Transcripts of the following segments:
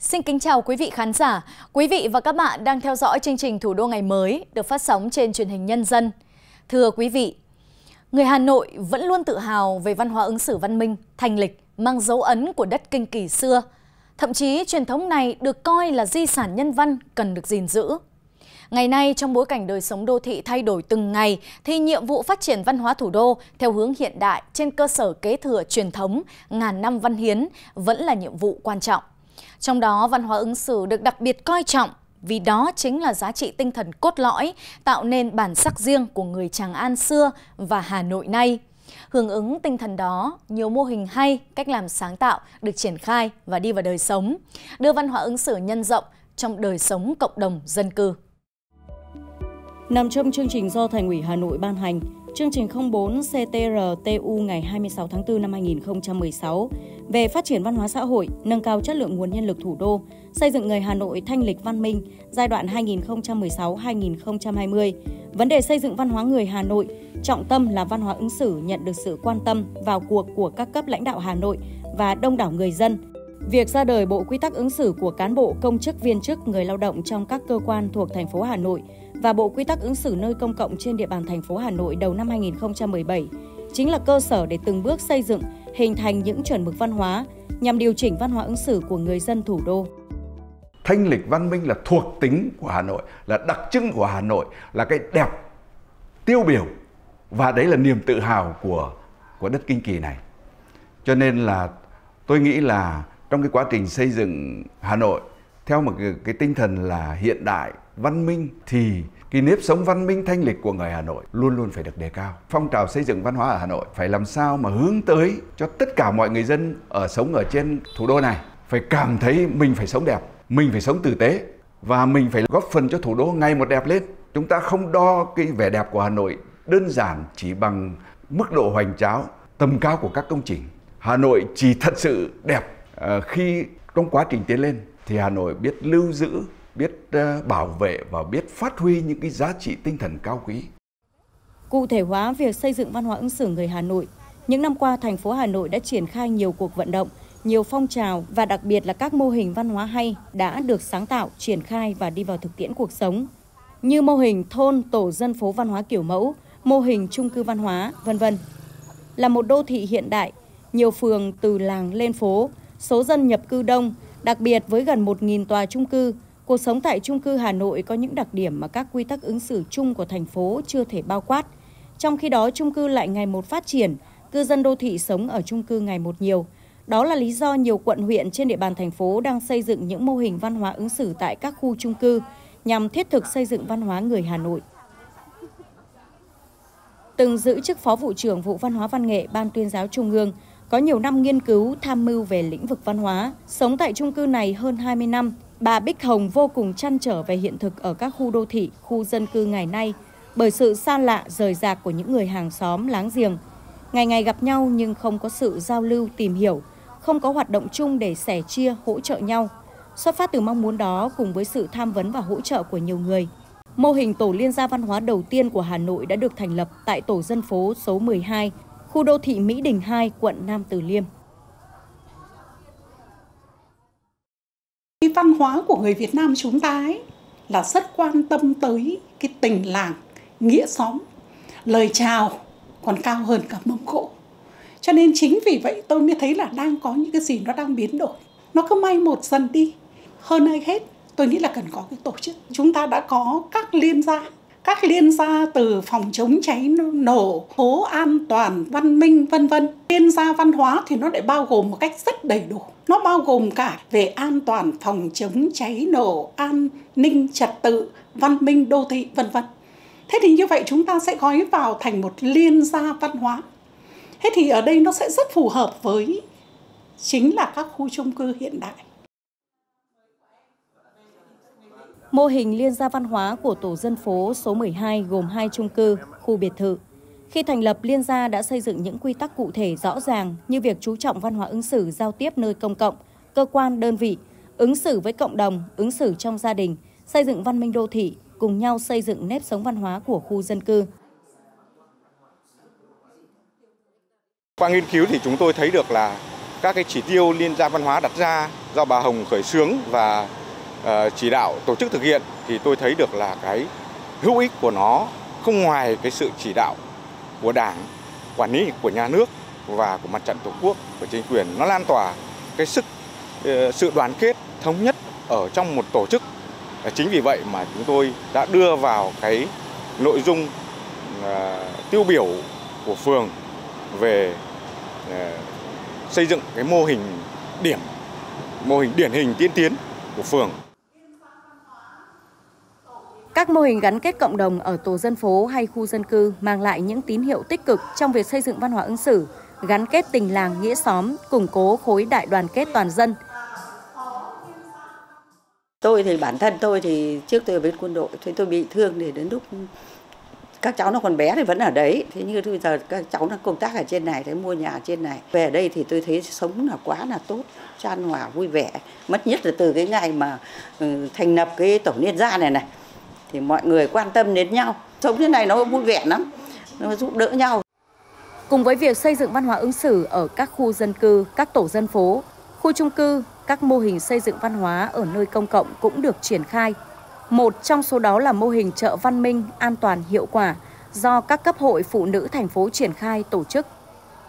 Xin kính chào quý vị khán giả. Quý vị và các bạn đang theo dõi chương trình Thủ đô ngày mới được phát sóng trên truyền hình Nhân dân. Thưa quý vị, người Hà Nội vẫn luôn tự hào về văn hóa ứng xử văn minh, thành lịch, mang dấu ấn của đất kinh kỳ xưa. Thậm chí truyền thống này được coi là di sản nhân văn cần được gìn giữ. Ngày nay, trong bối cảnh đời sống đô thị thay đổi từng ngày, thì nhiệm vụ phát triển văn hóa thủ đô theo hướng hiện đại trên cơ sở kế thừa truyền thống ngàn năm văn hiến vẫn là nhiệm vụ quan trọng. Trong đó, văn hóa ứng xử được đặc biệt coi trọng vì đó chính là giá trị tinh thần cốt lõi, tạo nên bản sắc riêng của người Tràng An xưa và Hà Nội nay. Hưởng ứng tinh thần đó, nhiều mô hình hay, cách làm sáng tạo được triển khai và đi vào đời sống, đưa văn hóa ứng xử nhân rộng trong đời sống cộng đồng dân cư. Nằm trong chương trình do Thành ủy Hà Nội ban hành, chương trình 04 CTRTU ngày 26 tháng 4 năm 2016 về phát triển văn hóa xã hội, nâng cao chất lượng nguồn nhân lực thủ đô, xây dựng người Hà Nội thanh lịch văn minh giai đoạn 2016-2020. Vấn đề xây dựng văn hóa người Hà Nội, trọng tâm là văn hóa ứng xử nhận được sự quan tâm vào cuộc của các cấp lãnh đạo Hà Nội và đông đảo người dân. Việc ra đời Bộ Quy tắc ứng xử của cán bộ, công chức, viên chức, người lao động trong các cơ quan thuộc thành phố Hà Nội và Bộ Quy tắc ứng xử nơi công cộng trên địa bàn thành phố Hà Nội đầu năm 2017 chính là cơ sở để từng bước xây dựng, hình thành những chuẩn mực văn hóa nhằm điều chỉnh văn hóa ứng xử của người dân thủ đô. Thanh lịch văn minh là thuộc tính của Hà Nội, là đặc trưng của Hà Nội, là cái đẹp tiêu biểu và đấy là niềm tự hào của của đất kinh kỳ này. Cho nên là tôi nghĩ là trong cái quá trình xây dựng Hà Nội theo một cái, cái tinh thần là hiện đại văn minh thì cái nếp sống văn minh thanh lịch của người Hà Nội luôn luôn phải được đề cao. Phong trào xây dựng văn hóa ở Hà Nội phải làm sao mà hướng tới cho tất cả mọi người dân ở sống ở trên thủ đô này phải cảm thấy mình phải sống đẹp, mình phải sống tử tế và mình phải góp phần cho thủ đô ngày một đẹp lên. Chúng ta không đo cái vẻ đẹp của Hà Nội đơn giản chỉ bằng mức độ hoành tráng, tầm cao của các công trình. Hà Nội chỉ thật sự đẹp ờ, khi trong quá trình tiến lên thì Hà Nội biết lưu giữ biết ờ, bảo vệ và biết phát huy những cái giá trị tinh thần cao quý. Cụ thể hóa việc xây dựng văn hóa ứng xử người Hà Nội, những năm qua thành phố Hà Nội đã triển khai nhiều cuộc vận động, nhiều phong trào và đặc biệt là các mô hình văn hóa hay đã được sáng tạo, triển khai và đi vào thực tiễn cuộc sống. Như mô hình thôn tổ dân phố văn hóa kiểu mẫu, mô hình chung cư văn hóa, vân vân. Là một đô thị hiện đại, nhiều phường từ làng lên phố, số dân nhập cư đông, đặc biệt với gần 1.000 tòa trung cư, Cuộc sống tại trung cư Hà Nội có những đặc điểm mà các quy tắc ứng xử chung của thành phố chưa thể bao quát. Trong khi đó, trung cư lại ngày một phát triển, cư dân đô thị sống ở trung cư ngày một nhiều. Đó là lý do nhiều quận huyện trên địa bàn thành phố đang xây dựng những mô hình văn hóa ứng xử tại các khu trung cư nhằm thiết thực xây dựng văn hóa người Hà Nội. Từng giữ chức Phó vụ trưởng vụ Văn hóa Văn nghệ Ban tuyên giáo Trung ương, có nhiều năm nghiên cứu tham mưu về lĩnh vực văn hóa, sống tại trung cư này hơn 20 năm, Bà Bích Hồng vô cùng chăn trở về hiện thực ở các khu đô thị, khu dân cư ngày nay bởi sự xa lạ rời rạc của những người hàng xóm láng giềng. Ngày ngày gặp nhau nhưng không có sự giao lưu tìm hiểu, không có hoạt động chung để sẻ chia, hỗ trợ nhau. Xuất phát từ mong muốn đó cùng với sự tham vấn và hỗ trợ của nhiều người, mô hình tổ liên gia văn hóa đầu tiên của Hà Nội đã được thành lập tại tổ dân phố số 12, khu đô thị Mỹ Đình 2, quận Nam Từ Liêm. cái văn hóa của người Việt Nam chúng ta ấy là rất quan tâm tới cái tình làng nghĩa xóm lời chào còn cao hơn cả mâm cỗ cho nên chính vì vậy tôi mới thấy là đang có những cái gì nó đang biến đổi. Nó cứ may một dần đi. Hơn ai hết tôi nghĩ là cần có cái tổ chức. Chúng ta đã có các liên gia các liên gia từ phòng chống cháy nổ, phố an toàn, văn minh vân vân. Liên gia văn hóa thì nó lại bao gồm một cách rất đầy đủ. Nó bao gồm cả về an toàn phòng chống cháy nổ, an ninh trật tự, văn minh đô thị vân vân. Thế thì như vậy chúng ta sẽ gói vào thành một liên gia văn hóa. Thế thì ở đây nó sẽ rất phù hợp với chính là các khu chung cư hiện đại. Mô hình liên gia văn hóa của tổ dân phố số 12 gồm hai chung cư, khu biệt thự. Khi thành lập, liên gia đã xây dựng những quy tắc cụ thể rõ ràng như việc chú trọng văn hóa ứng xử giao tiếp nơi công cộng, cơ quan, đơn vị, ứng xử với cộng đồng, ứng xử trong gia đình, xây dựng văn minh đô thị, cùng nhau xây dựng nếp sống văn hóa của khu dân cư. Qua nghiên cứu thì chúng tôi thấy được là các cái chỉ tiêu liên gia văn hóa đặt ra do bà Hồng khởi xướng và Ờ, chỉ đạo tổ chức thực hiện thì tôi thấy được là cái hữu ích của nó không ngoài cái sự chỉ đạo của Đảng, quản lý của nhà nước và của mặt trận tổ quốc của chính quyền nó lan tỏa cái sức ờ, sự đoàn kết thống nhất ở trong một tổ chức. Chính vì vậy mà chúng tôi đã đưa vào cái nội dung ờ, tiêu biểu của phường về xây dựng cái mô hình điểm, mô hình điển hình tiên tiến của phường. Các mô hình gắn kết cộng đồng ở tổ dân phố hay khu dân cư mang lại những tín hiệu tích cực trong việc xây dựng văn hóa ứng xử, gắn kết tình làng nghĩa xóm, củng cố khối đại đoàn kết toàn dân. Tôi thì bản thân tôi thì trước tôi ở bên quân đội, thì tôi bị thương để đến lúc các cháu nó còn bé thì vẫn ở đấy. Thế như bây giờ các cháu nó công tác ở trên này thấy mua nhà ở trên này. Về đây thì tôi thấy sống là quá là tốt chan hòa vui vẻ. Mất nhất là từ cái ngày mà ừ, thành lập cái tổng liên gia này này thì mọi người quan tâm đến nhau. Sống thế này nó vui vẻ lắm. Nó giúp đỡ nhau. Cùng với việc xây dựng văn hóa ứng xử ở các khu dân cư các tổ dân phố khu chung cư các mô hình xây dựng văn hóa ở nơi công cộng cũng được triển khai. Một trong số đó là mô hình chợ văn minh, an toàn, hiệu quả do các cấp hội phụ nữ thành phố triển khai tổ chức.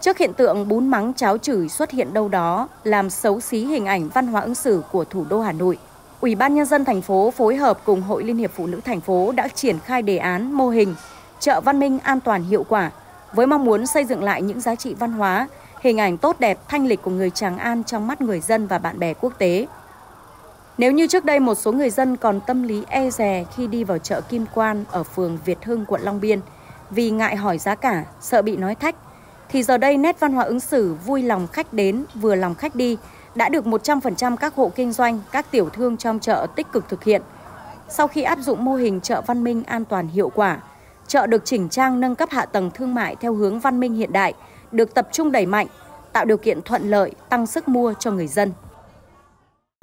Trước hiện tượng bún mắng cháo chửi xuất hiện đâu đó làm xấu xí hình ảnh văn hóa ứng xử của thủ đô Hà Nội, Ủy ban nhân dân thành phố phối hợp cùng Hội Liên hiệp Phụ nữ thành phố đã triển khai đề án mô hình chợ văn minh an toàn hiệu quả với mong muốn xây dựng lại những giá trị văn hóa, hình ảnh tốt đẹp thanh lịch của người Tràng An trong mắt người dân và bạn bè quốc tế. Nếu như trước đây một số người dân còn tâm lý e dè khi đi vào chợ Kim Quan ở phường Việt Hưng, quận Long Biên vì ngại hỏi giá cả, sợ bị nói thách, thì giờ đây nét văn hóa ứng xử vui lòng khách đến, vừa lòng khách đi đã được 100% các hộ kinh doanh, các tiểu thương trong chợ tích cực thực hiện. Sau khi áp dụng mô hình chợ văn minh an toàn hiệu quả, chợ được chỉnh trang nâng cấp hạ tầng thương mại theo hướng văn minh hiện đại, được tập trung đẩy mạnh, tạo điều kiện thuận lợi, tăng sức mua cho người dân.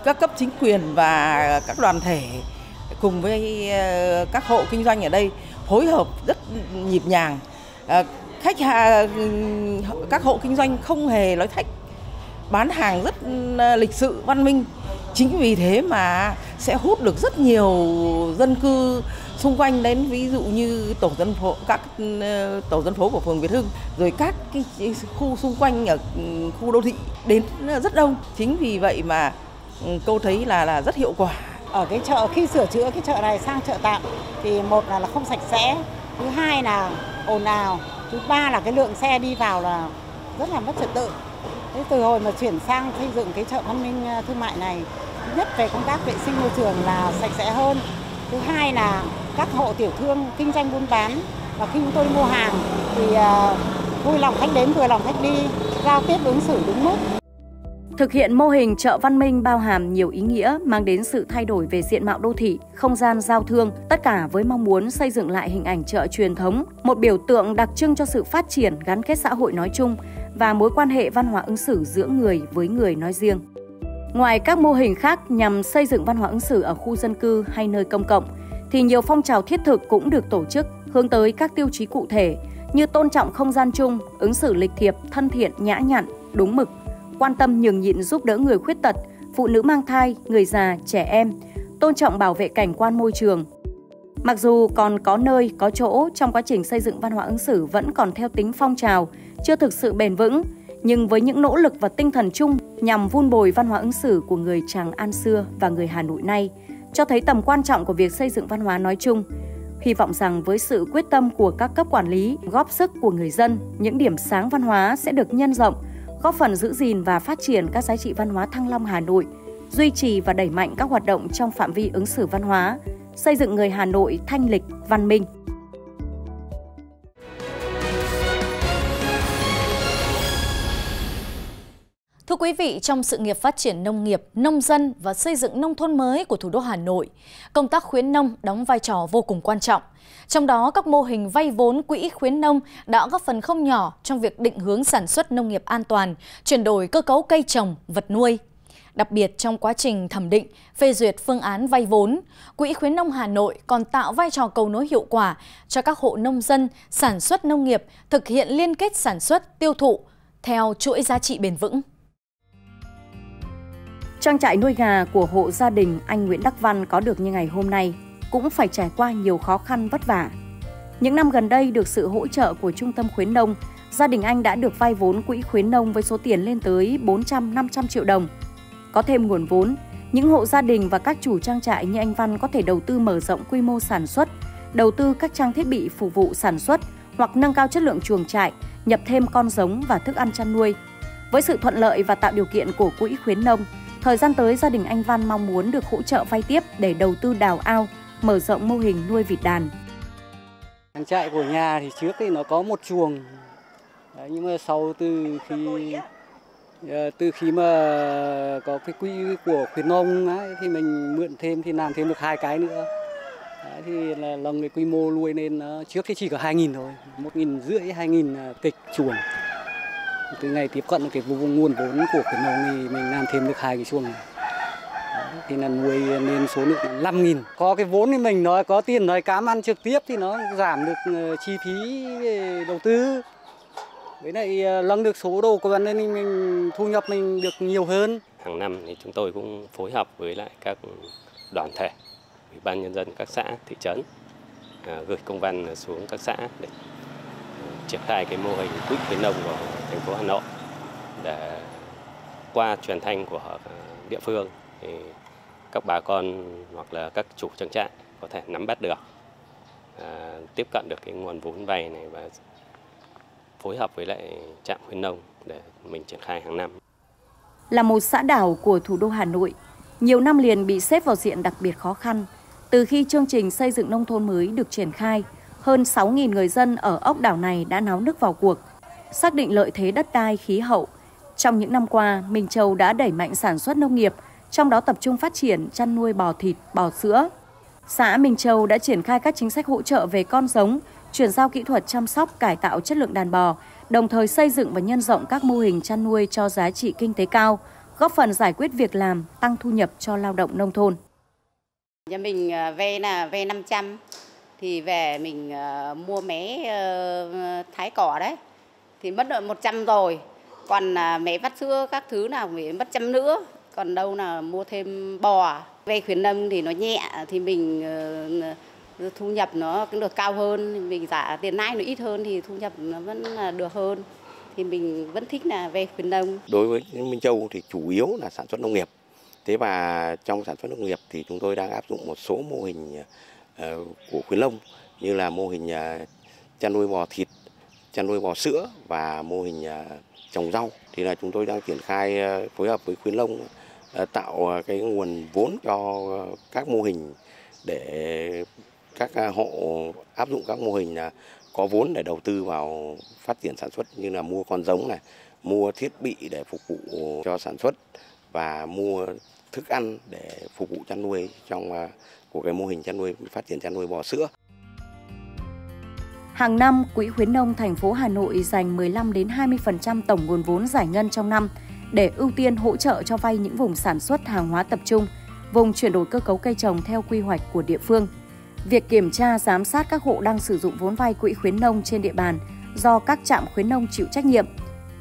Các cấp chính quyền và các đoàn thể cùng với ờ, các hộ kinh doanh ở đây phối hợp rất nhịp nhàng. Ờ, khách hàng các hộ kinh doanh không hề nói thách, bán hàng rất ờ, lịch sự, văn minh. Chính vì thế mà sẽ hút được rất nhiều dân cư xung quanh đến ví dụ như tổ dân phố các ờ, tổ dân phố của phường Việt Hưng rồi các cái khu xung quanh ở ừ, khu đô thị đến ờ, rất đông chính vì vậy mà Ừ, cô thấy là là rất hiệu quả. Ở cái chợ khi sửa chữa cái chợ này sang chợ tạm thì một là, là không sạch sẽ, thứ hai là ồn ào, thứ ba là cái lượng xe đi vào là rất là mất trật tự. Thế từ hồi mà chuyển sang xây dựng cái chợ văn minh à, thương mại này, nhất về công tác vệ sinh môi trường là sạch sẽ hơn, thứ hai là các hộ tiểu thương kinh doanh buôn bán và khi chúng tôi mua hàng thì à, vui lòng khách đến vừa lòng khách đi giao tiếp ứng xử đúng mức. Thực hiện mô hình chợ văn minh bao hàm nhiều ý nghĩa mang đến sự thay đổi về diện mạo đô thị, không gian giao thương, tất cả với mong muốn xây dựng lại hình ảnh chợ truyền thống, một biểu tượng đặc trưng cho sự phát triển gắn kết xã hội nói chung và mối quan hệ văn hóa ứng xử giữa người với người nói riêng. Ngoài các mô hình khác nhằm xây dựng văn hóa ứng xử ở khu dân cư hay nơi công cộng, thì nhiều phong trào thiết thực cũng được tổ chức hướng tới các tiêu chí cụ thể như tôn trọng không gian chung, ứng xử lịch thiệp, thân thiện, nhã nhặn, đúng mực, quan tâm nhường nhịn giúp đỡ người khuyết tật, phụ nữ mang thai, người già, trẻ em, tôn trọng bảo vệ cảnh quan môi trường. Mặc dù còn có nơi, có chỗ trong quá trình xây dựng văn hóa ứng xử vẫn còn theo tính phong trào, chưa thực sự bền vững, nhưng với những nỗ lực và tinh thần chung nhằm vun bồi văn hóa ứng xử của người Tràng An xưa và người Hà Nội nay, cho thấy tầm quan trọng của việc xây dựng văn hóa nói chung. Hy vọng rằng với sự quyết tâm của các cấp quản lý, góp sức của người dân, những điểm sáng văn hóa sẽ được nhân rộng, góp phần giữ gìn và phát triển các giá trị văn hóa Thăng Long Hà Nội, duy trì và đẩy mạnh các hoạt động trong phạm vi ứng xử văn hóa, xây dựng người Hà Nội thanh lịch, văn minh. Thưa quý vị, trong sự nghiệp phát triển nông nghiệp, nông dân và xây dựng nông thôn mới của thủ đô Hà Nội, công tác khuyến nông đóng vai trò vô cùng quan trọng. Trong đó, các mô hình vay vốn quỹ khuyến nông đã góp phần không nhỏ trong việc định hướng sản xuất nông nghiệp an toàn, chuyển đổi cơ cấu cây trồng, vật nuôi. Đặc biệt trong quá trình thẩm định, phê duyệt phương án vay vốn, Quỹ khuyến nông Hà Nội còn tạo vai trò cầu nối hiệu quả cho các hộ nông dân sản xuất nông nghiệp thực hiện liên kết sản xuất, tiêu thụ theo chuỗi giá trị bền vững. Trang trại nuôi gà của hộ gia đình anh Nguyễn Đắc Văn có được như ngày hôm nay cũng phải trải qua nhiều khó khăn vất vả. Những năm gần đây được sự hỗ trợ của Trung tâm khuyến nông, gia đình anh đã được vay vốn quỹ khuyến nông với số tiền lên tới 400-500 triệu đồng. Có thêm nguồn vốn, những hộ gia đình và các chủ trang trại như anh Văn có thể đầu tư mở rộng quy mô sản xuất, đầu tư các trang thiết bị phục vụ sản xuất hoặc nâng cao chất lượng chuồng trại, nhập thêm con giống và thức ăn chăn nuôi. Với sự thuận lợi và tạo điều kiện của quỹ khuyến nông, thời gian tới gia đình anh Văn mong muốn được hỗ trợ vay tiếp để đầu tư đào ao, mở rộng mô hình nuôi vịt đàn. Trang trại của nhà thì trước thì nó có một chuồng, Đấy, nhưng mà sau từ khi Ờ, từ khi mà có cái quỹ của khuyến nông ấy, thì mình mượn thêm thì làm thêm được hai cái nữa. Đấy, thì là lòng cái quy mô nuôi lên trước thì chỉ có 2.000 thôi, một nghìn rưỡi 2.000 à, kịch chuồng. Từ ngày tiếp cận cái vùng nguồn vốn của khuyến nông thì mình làm thêm được hai cái chuồng này thì là nuôi nên số lượng là 5 nghìn. Có cái vốn thì mình nói có tiền nói cám ăn trực tiếp thì nó giảm được ờ, chi phí đầu tư. Với lại ờ, lăng được số đồ của nên mình thu nhập mình được nhiều hơn. Hàng năm thì chúng tôi cũng phối hợp với lại các đoàn thể, ủy ban nhân dân các xã, thị trấn à, gửi công văn xuống các xã để ừ, triển khai cái mô hình quýt khuyến nông của thành phố Hà Nội để qua truyền thanh của ờ, địa phương thì các bà con hoặc là các chủ trang trại có thể nắm bắt được à, tiếp cận được cái nguồn vốn vay này và phối hợp với lại trạm khuyến nông để mình triển khai hàng năm. Là một xã đảo của thủ đô Hà Nội, nhiều năm liền bị xếp vào diện đặc biệt khó khăn. Từ khi chương trình xây dựng nông thôn mới được triển khai, hơn 6.000 người dân ở ốc đảo này đã náo nước vào cuộc, xác định lợi thế đất đai, khí hậu. Trong những năm qua, Minh Châu đã đẩy mạnh sản xuất nông nghiệp, trong đó tập trung phát triển chăn nuôi bò thịt, bò sữa. Xã Minh Châu đã triển khai các chính sách hỗ trợ về con giống, chuyển giao kỹ thuật chăm sóc, cải tạo chất lượng đàn bò, đồng thời xây dựng và nhân rộng các mô hình chăn nuôi cho giá trị kinh tế cao, góp phần giải quyết việc làm, tăng thu nhập cho lao động nông thôn. Nhà mình về là về 500 thì về mình à, mua mé ờ, thái cỏ đấy thì mất được 100 rồi. Còn à, mé vắt sữa các thứ nào phải mất trăm nữa còn đâu là mua thêm bò về khuyến nông thì nó nhẹ thì mình ờ, thu nhập nó cũng được cao hơn, mình trả tiền lãi nó ít hơn thì thu nhập nó vẫn là được hơn. Thì mình vẫn thích là về khuyến nông. Đối với Minh Châu thì chủ yếu là sản xuất nông nghiệp. Thế và trong sản xuất nông nghiệp thì chúng tôi đang áp dụng một số mô hình ờ, của khuyến nông như là mô hình ờ, chăn nuôi bò thịt, chăn nuôi bò sữa và mô hình ờ, trồng rau. Thì là chúng tôi đang triển khai phối hợp với khuyến nông tạo cái nguồn vốn cho các mô hình để các à, hộ áp dụng các mô hình là có vốn để đầu tư vào phát triển sản xuất như là mua con giống này, mua thiết bị để phục vụ cho sản xuất và mua thức ăn để phục vụ chăn nuôi trong à, của cái mô hình chăn nuôi phát triển chăn nuôi bò sữa. Hàng năm, Quỹ khuyến nông thành phố Hà Nội dành 15 đến 20% tổng nguồn vốn giải ngân trong năm để ưu tiên hỗ trợ cho vay những vùng sản xuất hàng hóa tập trung, vùng chuyển đổi cơ cấu cây trồng theo quy hoạch của địa phương. Việc kiểm tra giám sát các hộ đang sử dụng vốn vay quỹ khuyến nông trên địa bàn do các trạm khuyến nông chịu trách nhiệm.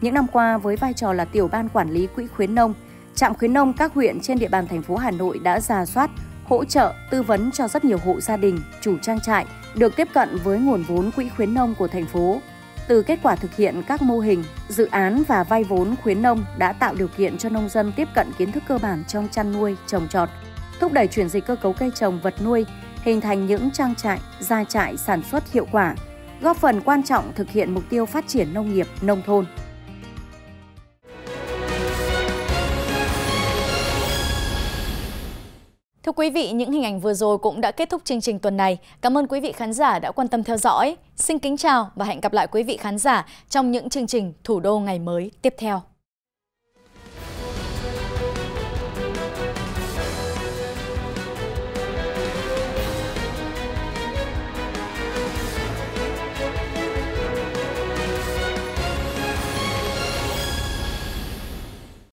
Những năm qua với vai trò là tiểu ban quản lý quỹ khuyến nông, trạm khuyến nông các huyện trên địa bàn thành phố Hà Nội đã ra soát, hỗ trợ, tư vấn cho rất nhiều hộ gia đình, chủ trang trại được tiếp cận với nguồn vốn quỹ khuyến nông của thành phố từ kết quả thực hiện các mô hình, dự án và vay vốn khuyến nông đã tạo điều kiện cho nông dân tiếp cận kiến thức cơ bản trong chăn nuôi, trồng trọt, thúc đẩy chuyển dịch cơ cấu cây trồng vật nuôi, hình thành những trang trại, gia trại sản xuất hiệu quả, góp phần quan trọng thực hiện mục tiêu phát triển nông nghiệp nông thôn. Thưa quý vị, những hình ảnh vừa rồi cũng đã kết thúc chương trình tuần này. Cảm ơn quý vị khán giả đã quan tâm theo dõi. Xin kính chào và hẹn gặp lại quý vị khán giả trong những chương trình Thủ đô ngày mới tiếp theo.